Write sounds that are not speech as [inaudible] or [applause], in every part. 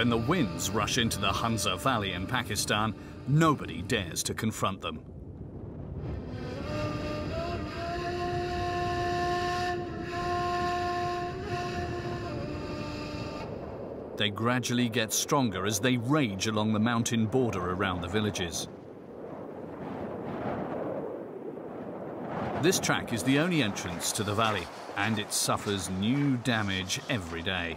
When the winds rush into the Hunza Valley in Pakistan, nobody dares to confront them. They gradually get stronger as they rage along the mountain border around the villages. This track is the only entrance to the valley, and it suffers new damage every day.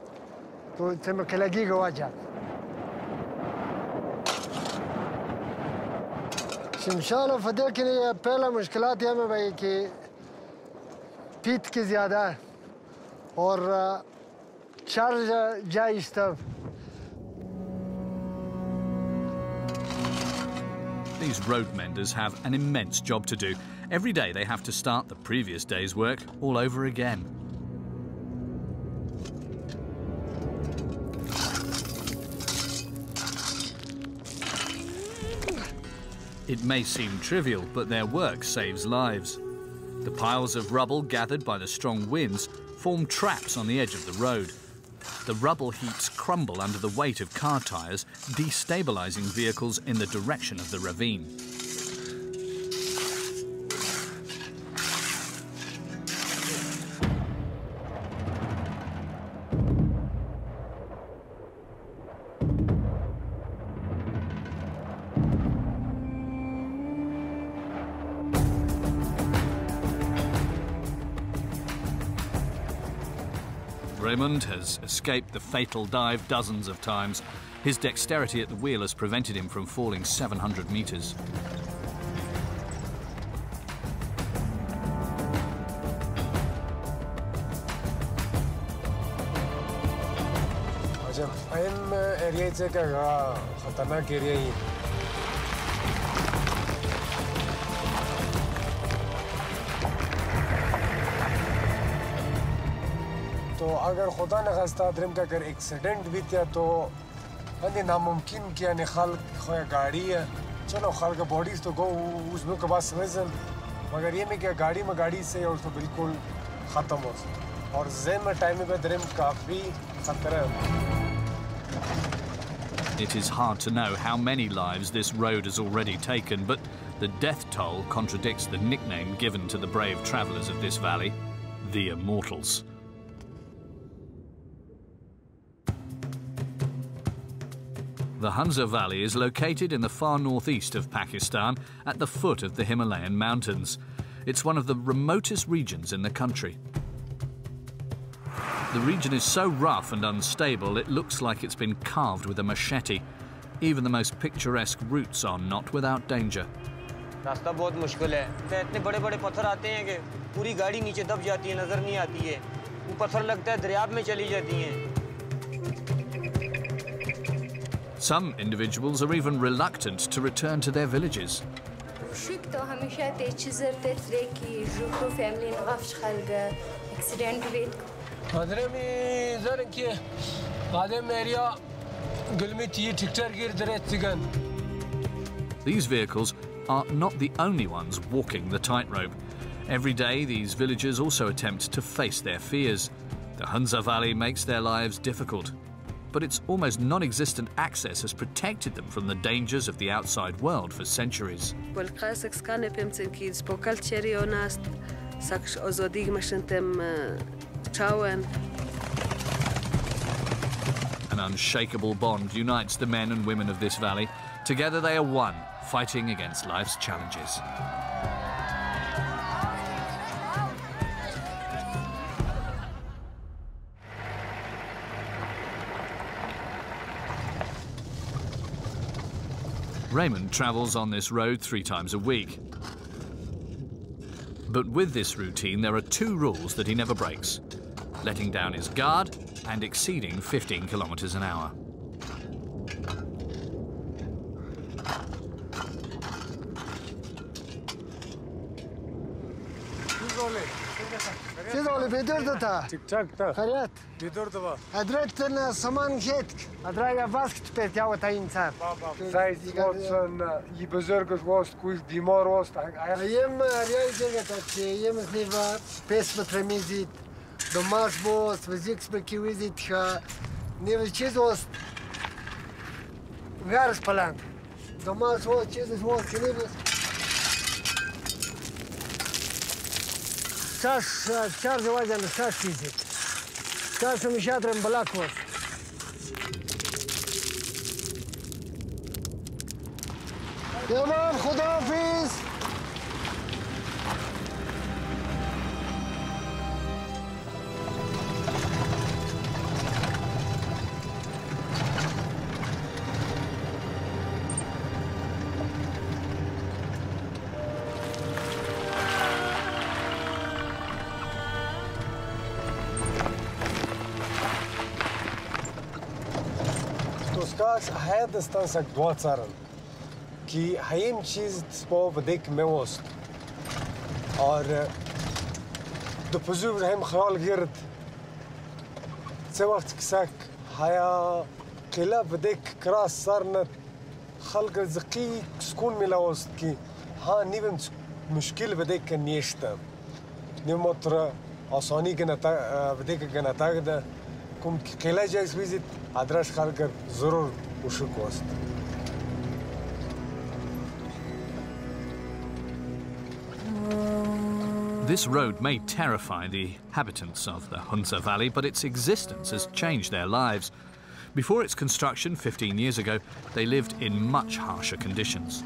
These road menders have an immense job to do. Every day they have to start the previous day's work all over again. It may seem trivial, but their work saves lives. The piles of rubble gathered by the strong winds form traps on the edge of the road. The rubble heaps crumble under the weight of car tyres, destabilising vehicles in the direction of the ravine. has escaped the fatal dive dozens of times, his dexterity at the wheel has prevented him from falling 700 metres. I am. तो अगर खुदा न खास्ता दरम का अगर accident भी किया तो अंदे नामुमकिन किया ने खाल गाड़ी है चलो खाल का बॉडीज तो गो उसमें के बाद समझन मगर ये में क्या गाड़ी में गाड़ी से और तो बिल्कुल ख़त्म हो और जैन में टाइम पे दरम काफ़ी खतरा It is hard to know how many lives this road has already taken, but the death toll contradicts the nickname given to the brave travellers of this valley, the Immortals. The Hunza Valley is located in the far northeast of Pakistan at the foot of the Himalayan mountains. It's one of the remotest regions in the country. The region is so rough and unstable it looks like it's been carved with a machete. Even the most picturesque routes are not without danger. रास्ता बहुत मुश्किल है तो इतने बड़े बड़े पत्थर आते हैं कि पूरी गाड़ी नीचे दब जाती है नज़र नहीं आती है वो पत्थर लगता है दरियाब में चली जाती हैं Some individuals are even reluctant to return to their villages. شوك تو همیشه تیچیزر تتره کی جوکو فیملی نغفش خلقه اکسیدنت بید Adremi zarın ki adem eriya gülmetiyi tiktar girdire tigan. These vehicles are not the only ones walking the tightrope. Every day, these villagers also attempt to face their fears. The Hunza Valley makes their lives difficult, but its almost non-existent access has protected them from the dangers of the outside world for centuries. An unshakable bond unites the men and women of this valley. Together they are one, fighting against life's challenges. Raymond travels on this road three times a week. But with this routine, there are two rules that he never breaks letting down his guard and exceeding 15 kilometers an hour. Siz olup ediyordu da. Çıkacak da. Hayat. Ediyordu var. Adretten saman jetk. Adraya vaskt pet ya ota insan. Sai spotson i bezörgös vost kuj dimor vost. Ayem aria jegata eh, che yem sniva e pes patremizit. E Domash vost vezik spekivizit ha. Ne vechiz vost. Vars palan. Domash vost chiz vost kinivas. چیز وست ویرس پلند دو ماس وست چیز وست که نیو ساس distansak 2 carn, ki hajim čist po vdek me ost. Ar dopozur hem hral gird. Ce vaxt ksak haya qila vdek kras sarnat خلق زقی سکون ملاوست کی ها نیوم مشکل بده که نیشتم نیم متر آسانی گنتا بده که گنتا گده کم کلا جایس بیزید ادرش خلق ضرور This road may terrify the inhabitants of the Hunza Valley, but its existence has changed their lives. Before its construction 15 years ago, they lived in much harsher conditions.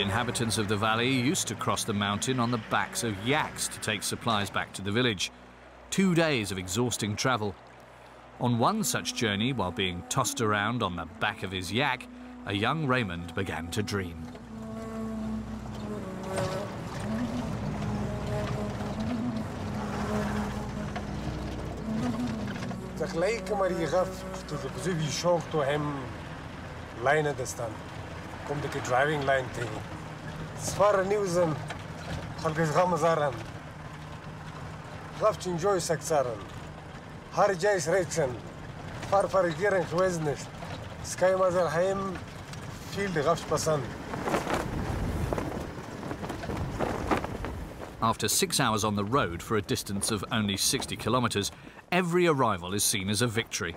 The inhabitants of the valley used to cross the mountain on the backs of yaks to take supplies back to the village. Two days of exhausting travel. On one such journey, while being tossed around on the back of his yak, a young Raymond began to dream kumdaki driving line thing. Svara newsan, halkız gamazaran. Gafçin joy saksaran. Har jais reçen. Far far giren kveznes. Sky mazar. After six hours on the road for a distance of only 60 kilometres, every arrival is seen as a victory.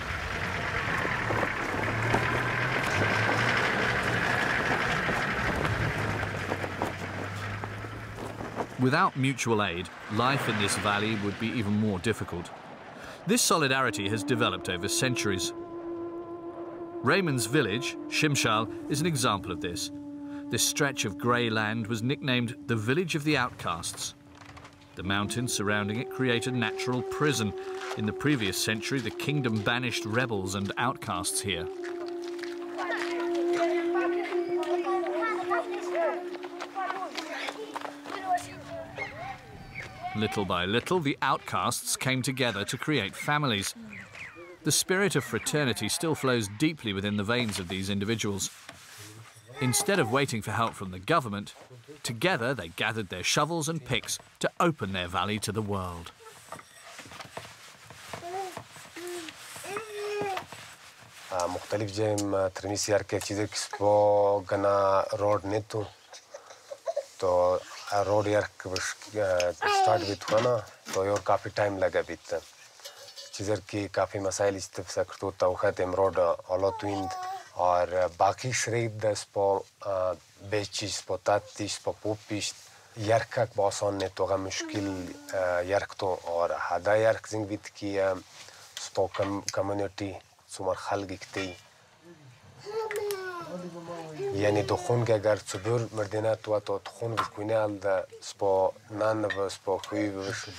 Without mutual aid, life in this valley would be even more difficult. This solidarity has developed over centuries. Raymond's village, Shimshal, is an example of this. This stretch of grey land was nicknamed the Village of the Outcasts. The mountains surrounding it create a natural prison. In the previous century, the kingdom banished rebels and outcasts here. Little by little, the outcasts came together to create families. The spirit of fraternity still flows deeply within the veins of these individuals. Instead of waiting for help from the government, together they gathered their shovels and picks to open their valley to the world. مختلف तो तो road यार start भी हुआ ना तो यार काफ़ी time लगा भी था चीज़र की काफ़ी मसाइल इस तरफ से करते होता हुआ तेम रोड ऑलो ट्विंड और बाकी शरीफ दस पो बेचिस पो तातीस पो पुपिस яркак босон не тога мушкил яркто और хада ярк зинг бит की स्पो कम्युनिटी सुमर Yani dokunga gar subur merdina tuva to dokun bir kuyne alda spo nan ve spo kuyu ve şu.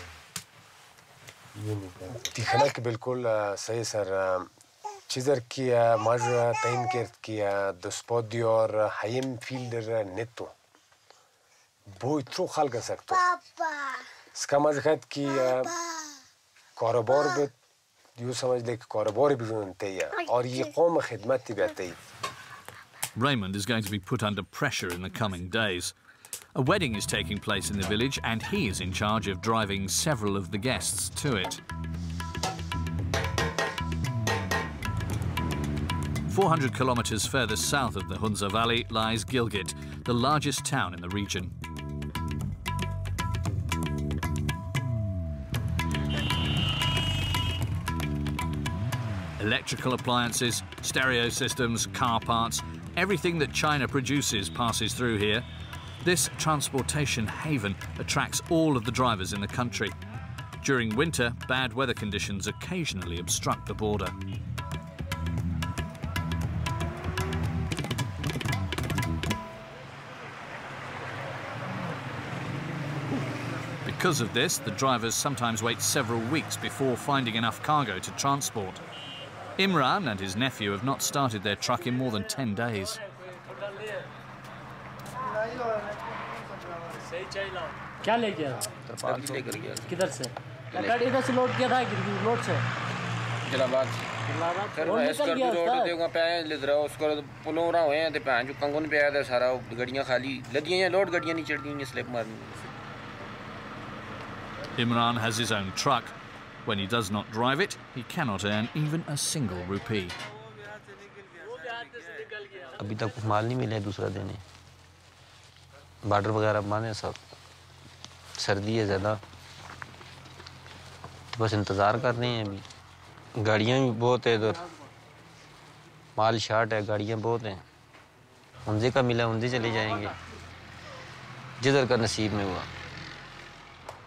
Tihana ki bilkul sahi sar چیزر کیا ماجر تاین کرد کیا دسپادی اور حیم فیلدر نتو. بوی ترو خلق سکتو سکا ماجر خد کیا کاربار بد. یو سمجھ لے کہ کاربار بیرون تیا اور یہ قوم خدمت بیتی Raymond is going to be put under pressure in the coming days. A wedding is taking place in the village, and he is in charge of driving several of the guests to it. 400 kilometres further south of the Hunza Valley lies Gilgit, the largest town in the region. Electrical appliances, stereo systems, car parts, everything that China produces passes through here. This transportation haven attracts all of the drivers in the country. During winter, bad weather conditions occasionally obstruct the border. Because of this, the drivers sometimes wait several weeks before finding enough cargo to transport. Imran and his nephew have not started their truck in more than 10 days. क्या ले गया किधर से गाड़ी इधर से load किया था लोड से जलाबाद फिर और मैं निकल इसकर गया भी रोड उसका? देगा पे लिद रहा उसको पुलों रहा हुए हैं ते भैन जो कंगन पे आया था सारा गड्डियां खाली लदियां हैं लोड गड्डियां नहीं चढ़ती हैं स्लिप मारनी Imran has his own truck. When he does not drive it, he cannot earn even a single rupee. अभी तक माल नहीं मिला है दूसरा देने। वगैरह सब। सर्दी है ज़्यादा। बस इंतज़ार कर रहे हैं अभी। गाड़ियाँ भी बहुत है इधर। माल शार्ट है गाड़ियाँ बहुत हैं। उनसे का मिला उनसे चले जाएँगे। जिधर का नसीब में हुआ।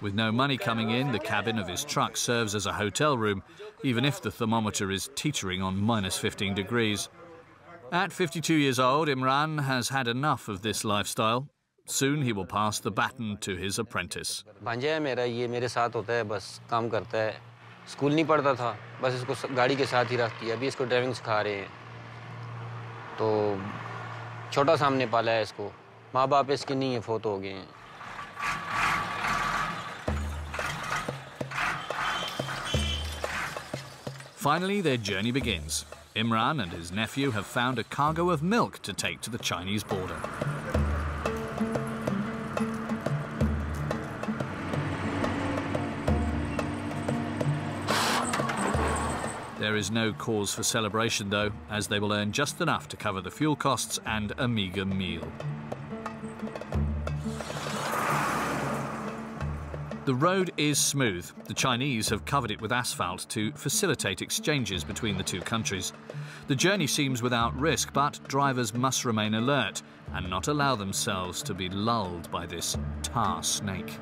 With no money coming in, the cabin of his truck serves as a hotel room, even if the thermometer is teetering on minus 15 degrees. At 52 years old, Imran has had enough of this lifestyle. Soon he will pass the baton to his apprentice. भांजा है मेरा ये मेरे साथ होता है बस काम करता है स्कूल नहीं पढ़ता था बस इसको स- गाड़ी के साथ ही रखती है अभी इसको ड्राइविंग सिखा रहे हैं तो छोटा सामने पाला है इसको माँ बाप इसके नहीं है फोत हो गए हैं Finally, their journey begins. Imran and his nephew have found a cargo of milk to take to the Chinese border. There is no cause for celebration, though, as they will earn just enough to cover the fuel costs and a meagre meal. The road is smooth. The Chinese have covered it with asphalt to facilitate exchanges between the two countries. The journey seems without risk, but drivers must remain alert and not allow themselves to be lulled by this tar snake.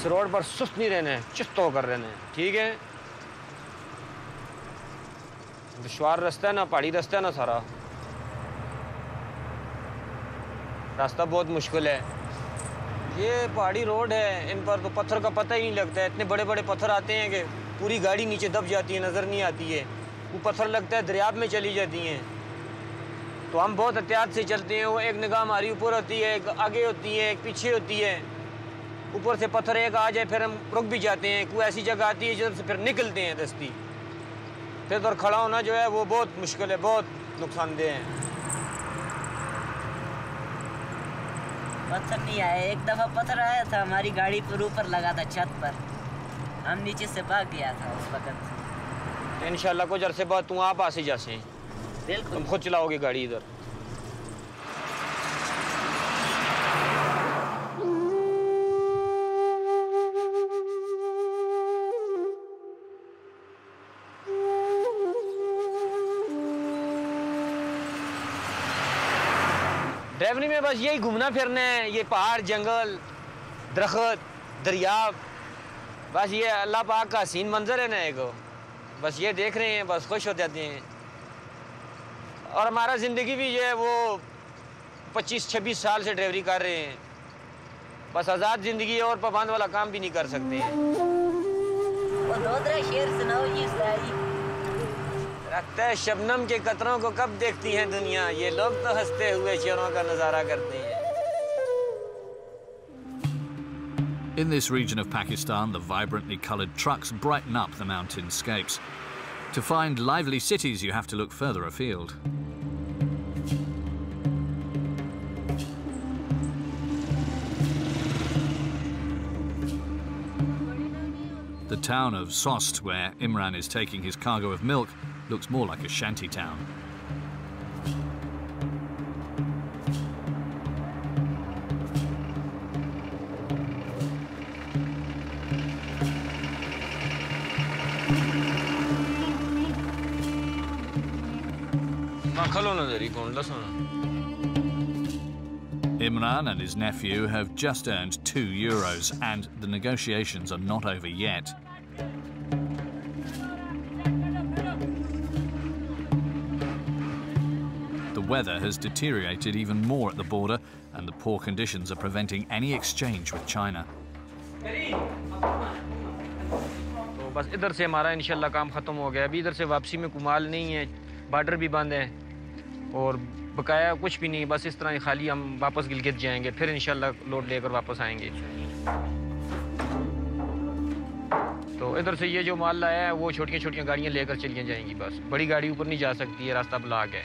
इस road पर सुस्त नहीं रहना है चुस्त होकर रहना। है ठीक है? दुश्वार रास्ता है ना, पहाड़ी रास्ता है ना सारा? रास्ता बहुत मुश्किल है। ये पहाड़ी रोड है, इन पर तो पत्थर का पता ही नहीं लगता है। इतने बड़े बड़े पत्थर आते हैं कि पूरी गाड़ी नीचे दब जाती है, नज़र नहीं आती है। वो पत्थर लगता है दरियाब में चली जाती हैं। तो हम बहुत एहतियात से चलते हैं। वो एक निगाह हमारी ऊपर होती है, एक आगे होती है, एक पीछे होती है। ऊपर से पत्थर एक आ जाए फिर हम रुक भी जाते हैं। कोई ऐसी जगह आती है जिधर से फिर निकलते हैं दस्ती। फिर उधर खड़ा होना जो है वो बहुत मुश्किल है बहुत नुकसानदेह है। पत्थर नहीं आया एक दफ़ा पत्थर आया था हमारी गाड़ी पर ऊपर लगा था छत पर। हम नीचे से भाग गया था उस वक्त। इन कुछ अरसे बाद तू आप आसे जासे। बिल्कुल। तुम खुद चलाओगे गाड़ी इधर। ड्राइवरी में बस यही घूमना फिरना है, ये पहाड़, जंगल, दरख्त, दरिया, बस ये अल्लाह पाक का हसीन मंजर है ना एक। बस ये देख रहे हैं, बस खुश हो जाते हैं। और हमारा ज़िंदगी भी जो है वो 25-26 साल से ड्राइवरी कर रहे हैं। बस आज़ाद ज़िंदगी है और पाबंद वाला काम भी नहीं कर सकते। हैं शेर सुनाओ जी लगता है शबनम के कतरों को कब देखती है दुनिया ये लोग तो हंसते हुए शेरों का नज़ारा करते हैं In this region of Pakistan, the vibrantly coloured trucks brighten up the mountainscapes. To find lively cities, you have to look further afield. The town of Sost, where Imran is taking his cargo of milk, looks more like a shanty town. Imran and his nephew have just earned two euros, and the negotiations are not over yet. weather has deteriorated even more at the border, and the poor conditions are preventing any exchange with China. तो बस इधर से हमारा इंशाल्लाह काम ख़त्म हो गया अभी इधर से वापसी में कुमाल नहीं है बॉर्डर भी बंद है और बकाया कुछ भी नहीं बस इस तरह ही खाली हम वापस गिलगित जाएंगे फिर इंशाल्लाह लोड लेकर वापस आएंगे तो इधर से ये जो माल लाया है वो छोटियाँ छोटियाँ गाड़ियाँ लेकर चलिए जाएंगी बस बड़ी गाड़ी ऊपर नहीं जा सकती है रास्ता ब्लॉक है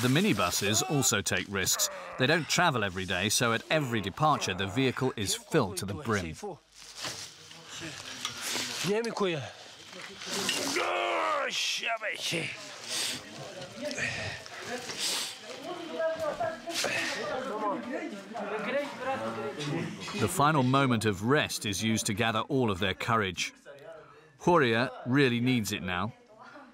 the minibuses also take risks. They don't travel every day, so at every departure, the vehicle is filled to the brim. The final moment of rest is used to gather all of their courage. Huria really needs it now.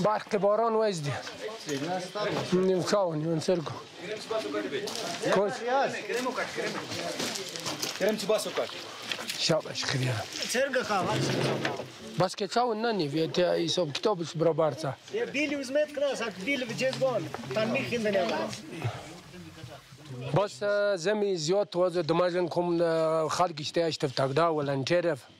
برق باران وزدی نیم کاو نیم سرگو کریم کرم چی باسو کار شابش خیریا سرگ خواه بس که چاو ننی ویت ایساب کتاب اس بارتا. تا بیلی وزمت کناس اک بیلی وجز گون تن میخین دنیا بس زمی زیاد توازه دماغن کم و اشتف تقدا چرف.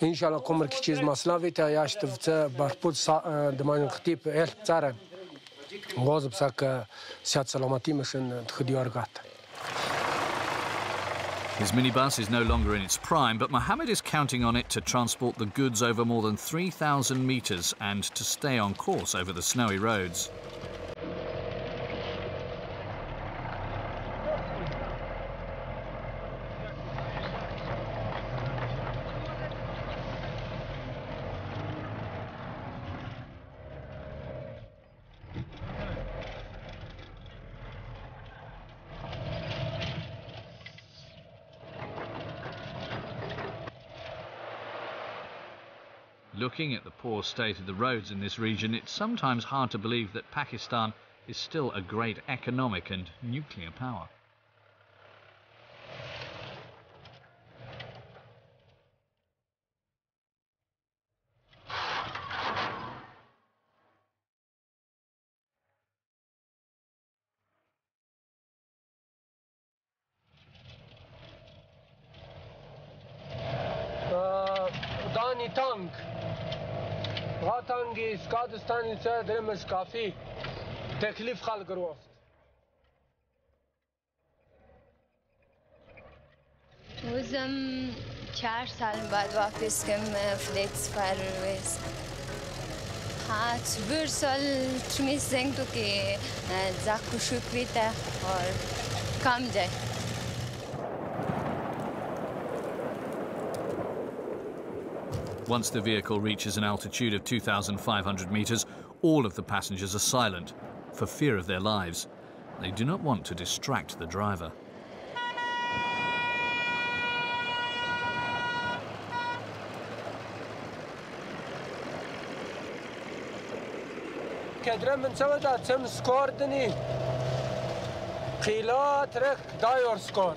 نجرف ان شاء الله كمر كيشيز مصنافي تا ياش تفت بربوت دماجن خطيب اهل بصارا غوز بساك سيات سلامتي مشن تخديار قات His minibus is no longer in its prime, but Mohammed is counting on it to transport the goods over more than 3,000 metres and to stay on course over the snowy roads. poor state of the roads in this region, it's sometimes hard to believe that Pakistan is still a great economic and nuclear power. Uh, Danny Vatangi Skadistan ise dirimiz kafi teklif hal girost. O'zim 4 sal bad vafis kim flex farwes. Hat bir sal tmis zeng to ke zakku shukvita aur kam jaye. Once the vehicle reaches an altitude of 2,500 metres, all of the passengers are silent for fear of their lives. They do not want to distract the driver. كدرة من سوى دا تم سكوردني خيلا ترك دايور سكورد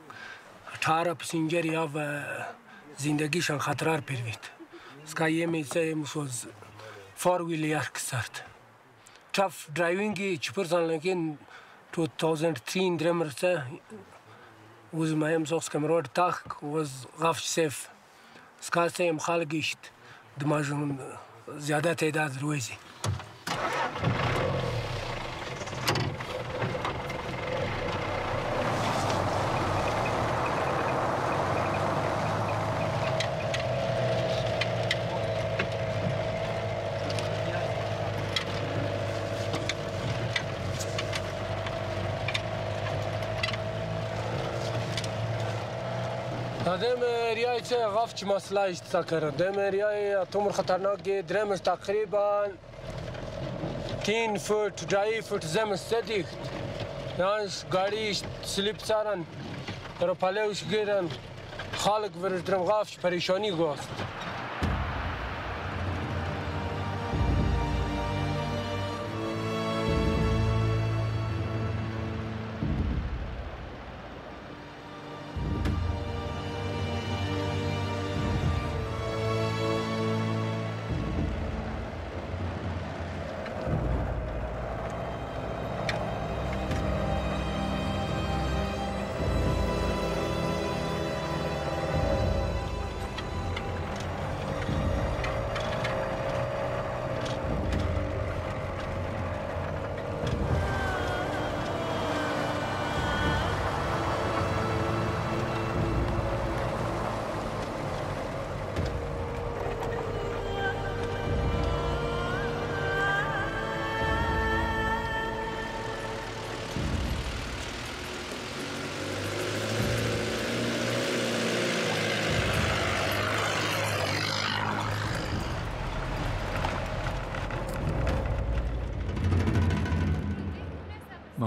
چهار پسینجر و زندگیشان خطرار پیروید سکا یه میسه فور فار ویل یارک سرد چف درایوینگی چپر سان لکن 2003 درمرسه وز ما یم سوس کمرور تاخ وز غف سیف سکا سیم خالگیشت دماغون زیاده تعداد رویزی دم ریای چه غفچ مسئله اشتا کرد دم ریای اتومر خطرناک درمش تقریبا تین فوت جایی فوت زم استدیخت یانش گاڑی سلیپ سارن رو پلوش گیرن خالق ورش درم پریشانی گوست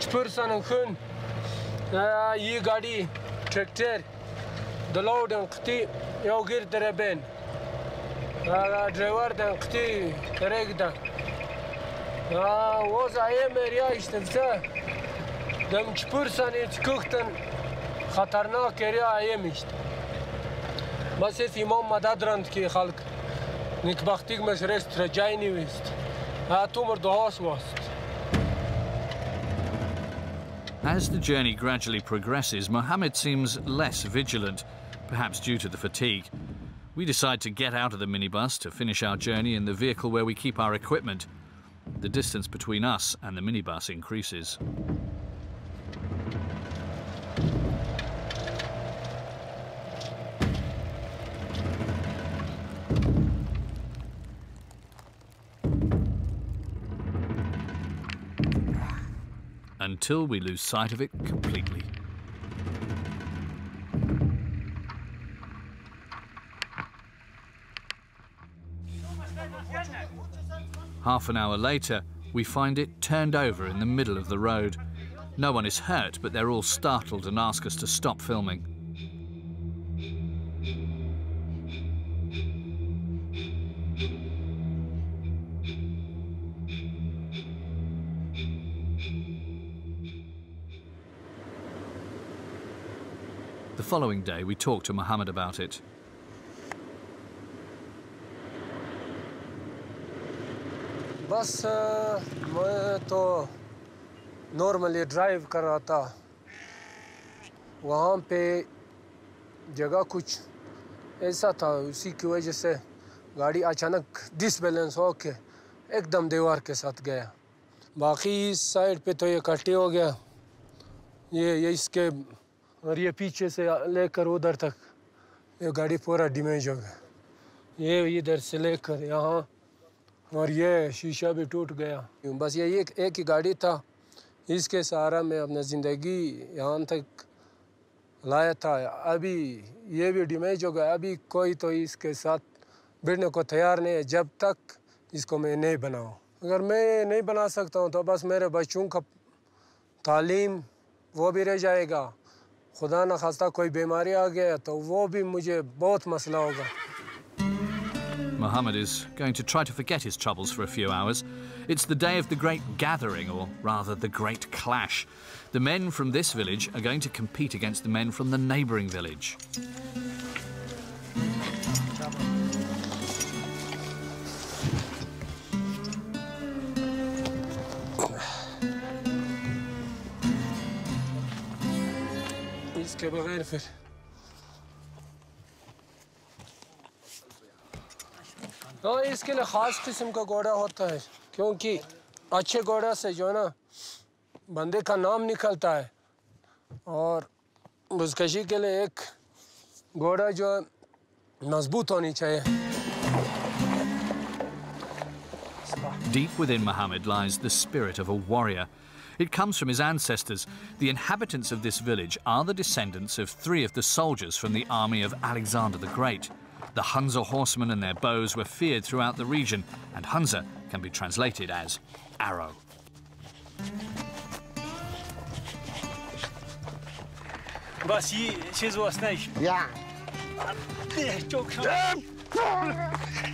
چپرسانن خون یه گاڑی ترکتر دلاودن قطی یو گیر دره بین درور دن قطی ترک دن وز ایم اریا اشتنسه دم چپرسن چکوختن خطرناک اریا ایم ما بس ایس امام مدد رند که خلق نکبختیگ مش رست رجای نیویست ها تو مردهاش واست As the journey gradually progresses, Mohammed seems less vigilant, perhaps due to the fatigue. We decide to get out of the minibus to finish our journey in the vehicle where we keep our equipment. The distance between us and the minibus increases. until we lose sight of it completely. Half an hour later, we find it turned over in the middle of the road. No one is hurt, but they're all startled and ask us to stop filming. Following day, we talked to Mohammed about it. बस मैं तो normally drive कर रहा था। वहाँ पे जगह कुछ ऐसा था उसी की वजह से गाड़ी अचानक डिसबैलेंस हो के एकदम दीवार के साथ गया। बाकी साइड पे तो ये कट्टी हो गया। ये ये इसके और ये पीछे से लेकर उधर तक, ये गाड़ी पूरा डैमेज हो गया ये इधर से लेकर यहाँ, और ये शीशा भी टूट गया। बस ये एक एक ही गाड़ी था। इसके सहारा मैं अपना ज़िंदगी यहाँ तक लाया था। अभी ये भी डिमेज हो। गया अभी कोई तो इसके साथ भिड़ने को तैयार नहीं है। जब तक इसको मैं नहीं बनाऊँ। अगर मैं नहीं बना सकता हूँ तो बस मेरे बच्चों का तालीम वो भी रह जाएगा। खुदा न खास्ता कोई बीमारी आ गया तो वो भी मुझे बहुत मसला होगा Mohammed is going to try to forget his troubles for a few hours. It's the day of the great gathering, or rather, the great clash. The men from this village are going to compete against the men from the neighbouring village. इसके बगैर फिर तो इसके लिए ख़ास किस्म का घोड़ा होता है क्योंकि अच्छे घोड़ा से जो है ना बंदे का नाम निकलता है। और बुजकशी के लिए एक घोड़ा जो है मज़बूत होनी चाहिए। Deep within Muhammad lies the spirit of a warrior. It comes from his ancestors. The inhabitants of this village are the descendants of three of the soldiers from the army of Alexander the Great. The Hunza horsemen and their bows were feared throughout the region, and Hunza can be translated as arrow. بس [laughs]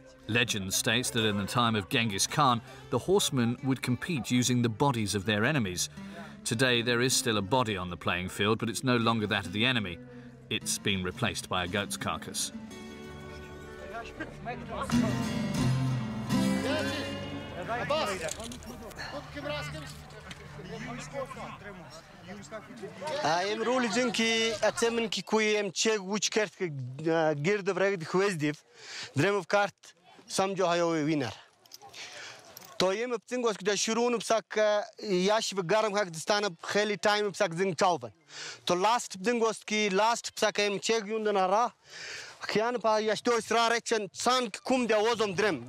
Legend states that in the time of Genghis Khan, the horsemen would compete using the bodies of their enemies. Today, there is still a body on the playing field, but it's no longer that of the enemy. It's been replaced by a goat's carcass. ايام رول جنكي اتمن كي كوي ام تشيك وچ کرت گرد برگ خوز دیف درم کارت समझो winner तो ये मपतिंग शुरू कुछ शुरून उपसक याश गर्म हक दिस्तान अब खेली time उपसक जिंग चावन तो लास्ट दिंग वस की लास्ट उपसक एम चेक यूँ दन हरा खियान पा याश तो इसरा रेचन सान की कुम दिया वोजम द्रम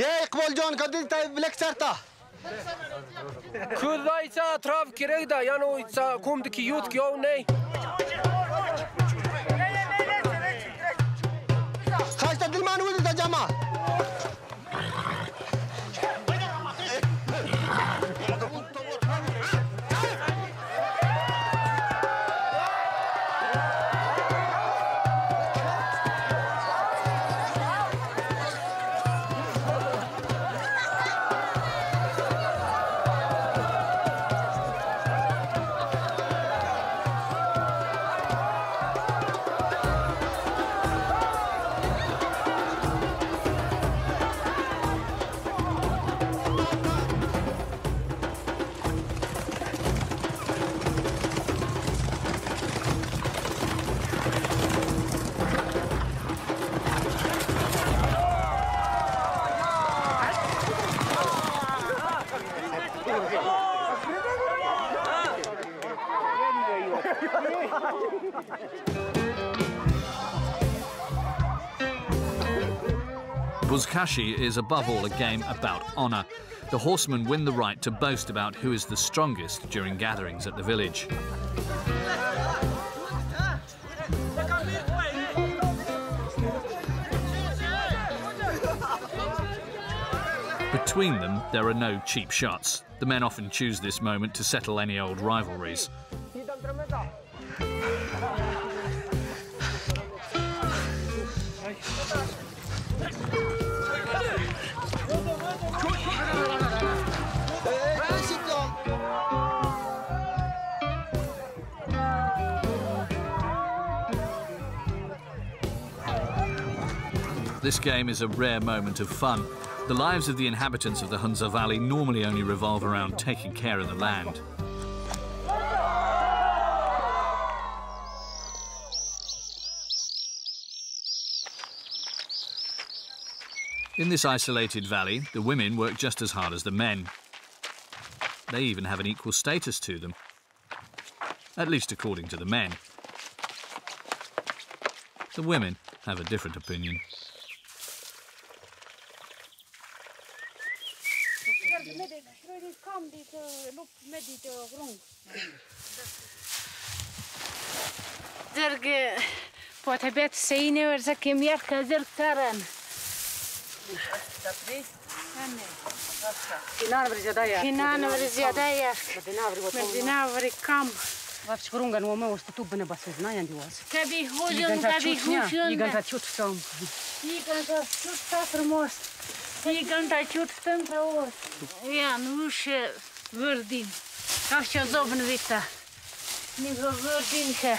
ये इकबाल जॉन का दिल ताई लेक्चर था खुदा इसा अतराफ किरेग दा यानो इसा कुम द की यूथ क्यों नहीं الكلمان ولد يا Buzkashi is above all a game about honour. The horsemen win the right to boast about who is the strongest during gatherings at the village. Between them, there are no cheap shots. The men often choose this moment to settle any old rivalries. This game is a rare moment of fun. The lives of the inhabitants of the Hunza Valley normally only revolve around taking care of the land. In this isolated valley, the women work just as hard as the men. They even have an equal status to them, at least according to the men. The women have a different opinion. ko'tabiyat seyinaversa kim yerga zerikkaran Кинановри зядаяр. Мединаври кам. Ваш шурунган ума осты тубна басы знанян диос. Каби хужун, каби хужун. Иган та чут сам. Иган та чут сафр мост. Иган та чут тен таос. Я нуше върдин. Как ще зобн вита. Ни го върдинха.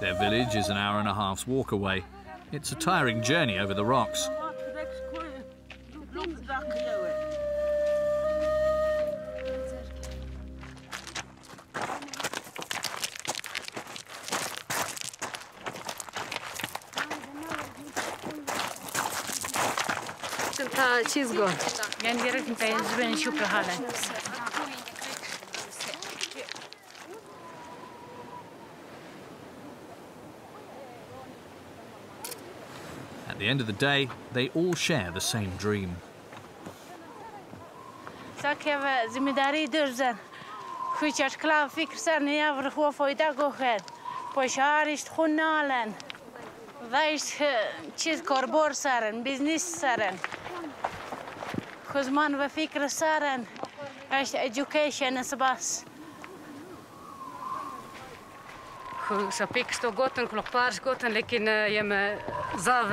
Their village is an hour and a half's walk away. It's a tiring journey over the rocks. Ah, Ta çizgo. Yani direkt ta zbeni şupra halen. At the end of the day, they all share the same dream. Sakeve zimidari dörzen. Kuyçaş klav fikr sen yavru ho foyda goher. Poşarist khunalen. Weis çiz uh, korbor saren, biznis saren. because man va fikra saran education as bas. سبيك ستو غوتن كلو بارش غوتن لكن يما زاف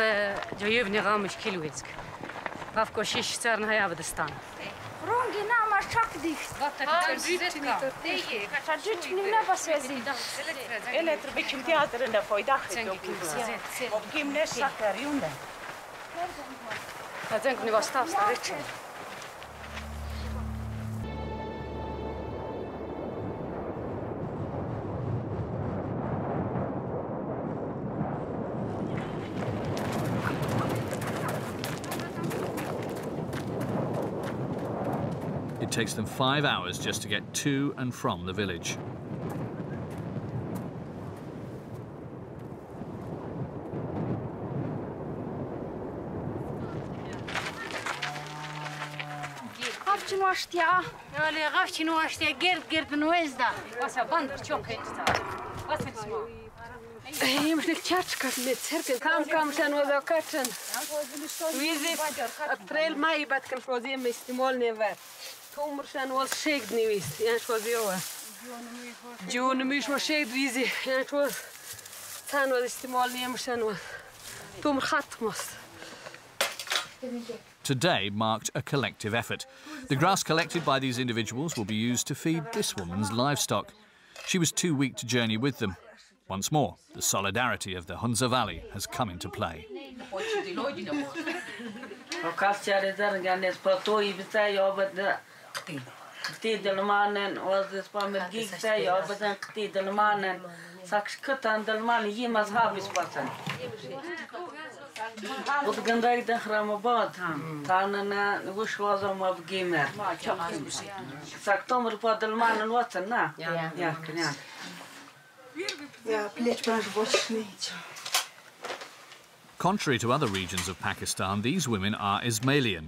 جيوبني غامش كيلويتسك غاف كوشيش سارن هيا بدستان رونجي نعم شاك ديك جوتني منا بس يزيد إلتر بكم تياتر إنه فويداخي وبكم نشاك ريونا هذنك نبستاف ستاريتشن takes them five hours just to get to and from the village. Me stimol ne ver. Tomr šan voz šegd ne vis. Jan šozi ova. June miš mo šegd vizi. Jan šoz. Tan voz stimol ne šan voz. Tomr hat most. Today marked a collective effort. The grass collected by these individuals will be used to feed this woman's livestock. She was too weak to journey with them. Once more, the solidarity of the Hunza Valley has come into play. Tidelmannen och det spamer gigta jag bedan tidelmannen saks kutan delman yimas habispasan. Bud gandari da Hramabad tanana äh, wishwaza mab gamer. Sak tomr pa delmannen watsan na. Ja, knya. Ja, pleć baš bočnić. Contrary to other regions of Pakistan, these women are Ismailian.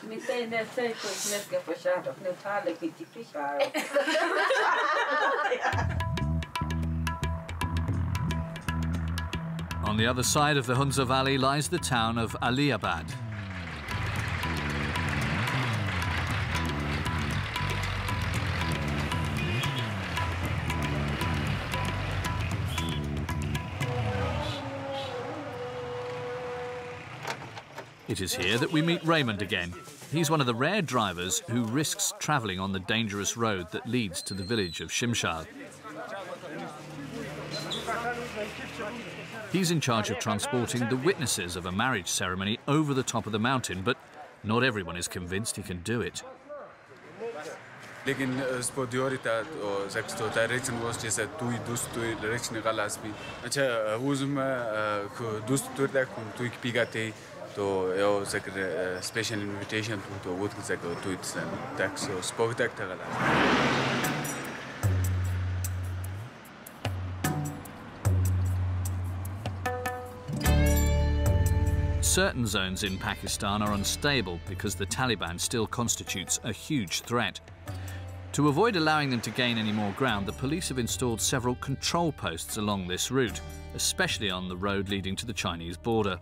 ke. Niet meteen net zeker, net ke verschaat of net halen ik die fisha. [laughs] On the other side of the Hunza Valley lies the town of Aliabad. It is here that we meet Raymond again. He's one of the rare drivers who risks travelling on the dangerous road that leads to the village of Shimshal. He's in charge of transporting the witnesses of a marriage ceremony over the top of the mountain, but not everyone is convinced he can do it. Certain zones in Pakistan are unstable because the Taliban still constitutes a huge threat. To avoid allowing them to gain any more ground, the police have installed several control posts along this route, especially on the road leading to the Chinese border.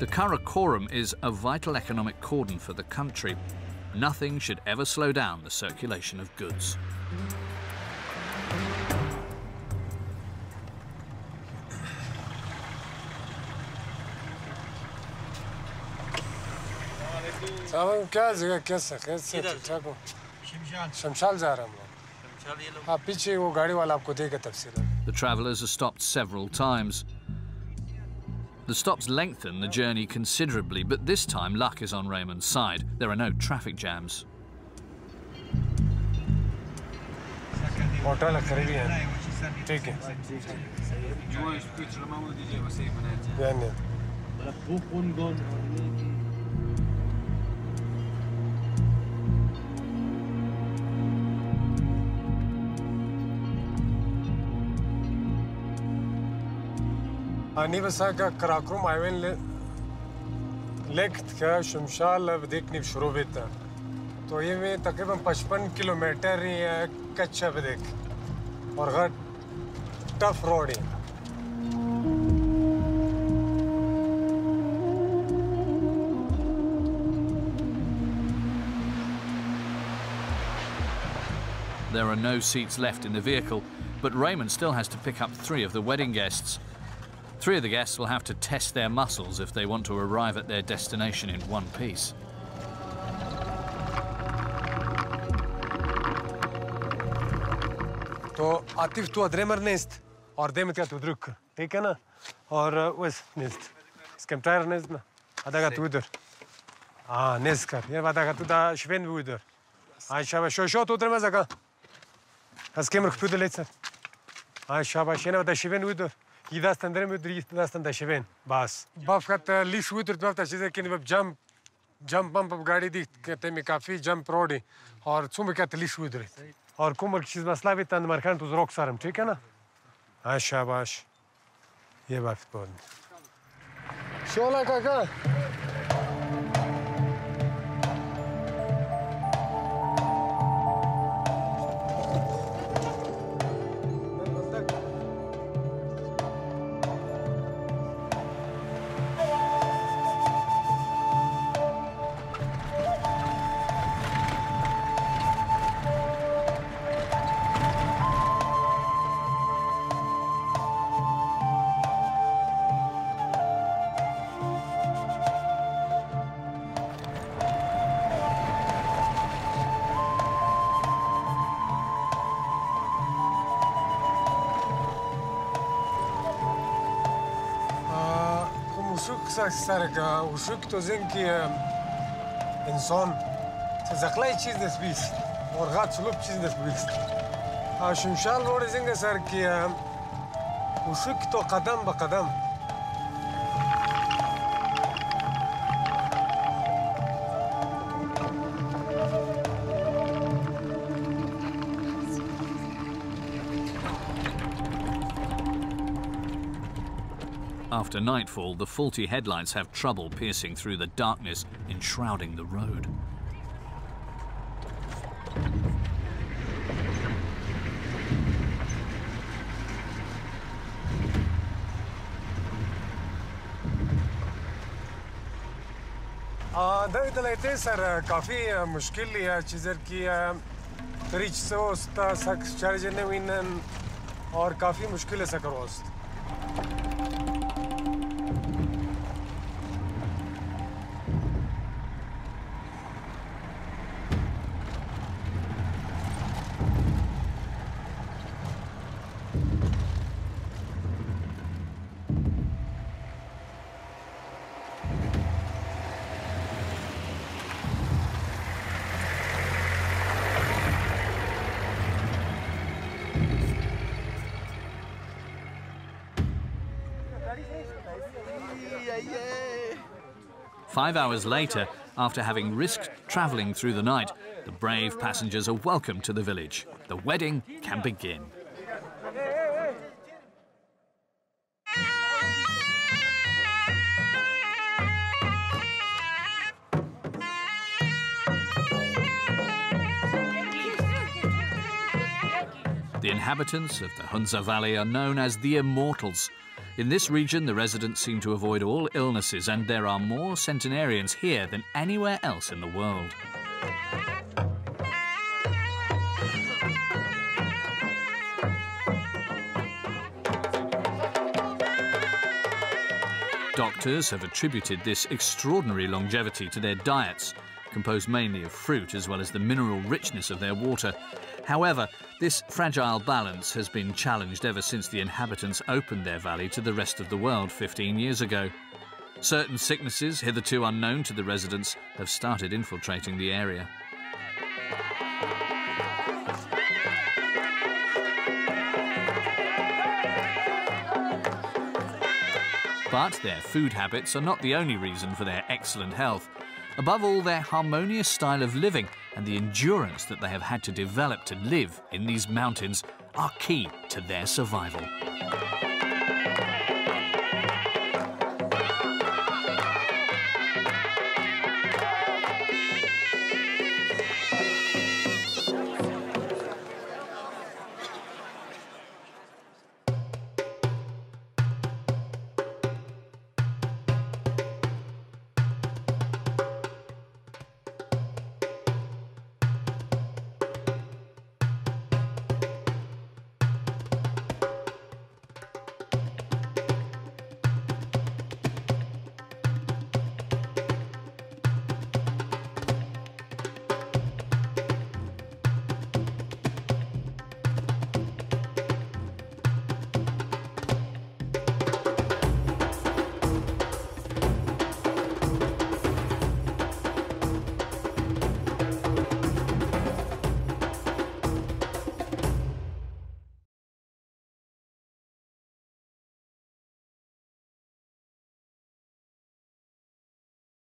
The Karakoram is a vital economic cordon for the country. Nothing should ever slow down the circulation of goods. The travelers are stopped several times. The stops lengthen the journey considerably, but this time luck is on Raymond's side. There are no traffic jams. أنا بس هكا كراكروم عيوين لكت का शमशाल अब देखने शुरू होता तो ये में तकरीबन पचपन किलोमीटर ही है कच्चा पे देख और गट टफ रोड है There are no seats left in the vehicle, but Raymond still has to pick up three of the wedding guests. Three of the guests will have to test their muscles if they want to arrive at their destination in one piece. तो आतिफ तू अद्रेमर नेस्त और देमत का तू द्रुक ठीक है ना और वस नेस्त स्कैम टायर नेस्त ना आधा का तू इधर हाँ नेस्त कर ये आधा का तू दा शवेन भी इधर हाँ शाबाश शो शो तू उधर मजा का स्कैम रख तू लेट सर हाँ शाबाश ये ना बता शवेन इधर ये दास तंदरे में उधर ये दास तंदर शवेन बस बाप का लिश इधर बाप ता चीज़ें कि नहीं जंप जंप पंप गाड़ी दी कहते में काफ़ी जंप रोड है और सुबह क्या लिश इधर और कुमर चीज मसला भी तंद मरखान तुझ रोक सारम ठीक है ना हाँ शाबाश ये बात बोल शोला काका سرک وشک تو زن که انسان زخلای چیز دست بیست مرغات سلوب چیز دست بیست شمشال روڑ زنگ سر که وشک تو قدم به قدم After nightfall, the faulty headlights have trouble piercing through the darkness enshrouding the road. ده دلایتی سر کافی مشکلی ہے چیزر کی تریچ سوستا سکس چارجنے وینن اور کافی مشکل Five hours later, after having risked travelling through the night, the brave passengers are welcomed to the village. The wedding can begin. The inhabitants of the Hunza Valley are known as the Immortals. In this region, the residents seem to avoid all illnesses, and there are more centenarians here than anywhere else in the world. Doctors have attributed this extraordinary longevity to their diets, composed mainly of fruit as well as the mineral richness of their water. However, this fragile balance has been challenged ever since the inhabitants opened their valley to the rest of the world 15 years ago. Certain sicknesses, hitherto unknown to the residents, have started infiltrating the area. But their food habits are not the only reason for their excellent health. Above all, their harmonious style of living and the endurance that they have had to develop to live in these mountains are key to their survival.